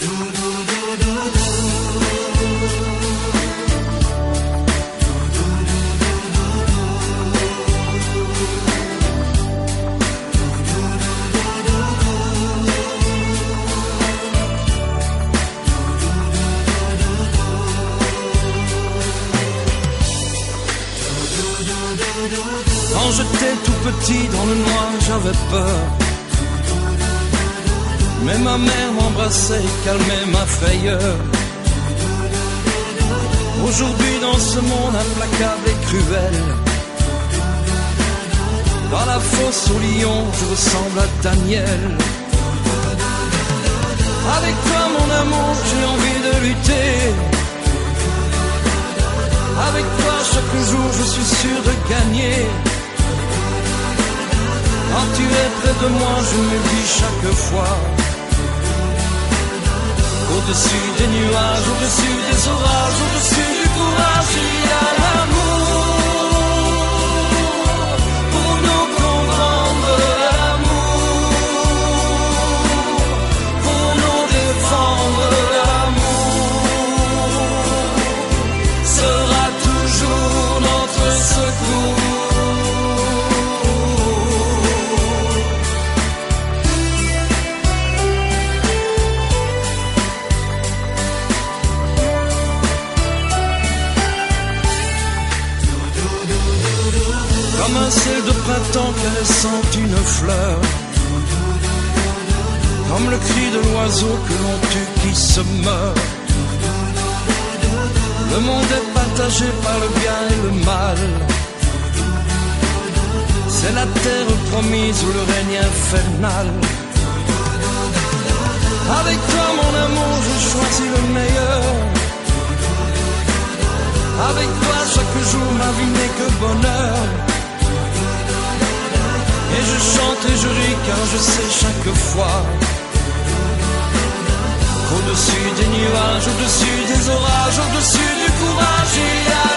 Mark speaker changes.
Speaker 1: Quand j'étais tout petit dans le noir, j'avais peur. Mais ma mère m'embrassait et calmait ma frayeur. Aujourd'hui dans ce monde implacable et cruel, dans la fosse au lion, je ressemble à Daniel. Avec toi mon amour, j'ai envie de lutter. Avec toi chaque jour, je suis sûr de gagner. Quand tu es près de moi, je me dis chaque fois. Au-dessus des nuages, au-dessus des orages, au-dessus du courage, il y a Comme un ciel de printemps caressant une fleur. Comme le cri de l'oiseau que l'on tue qui se meurt. Le monde est partagé par le bien et le mal. C'est la terre promise ou le règne infernal. Avec toi, mon amour, je choisis le meilleur. Avec toi, chaque jour, ma vie n'est que bonheur. Et je ris car je sais chaque fois Au-dessus des nuages, au-dessus des orages, au-dessus du courage, il y a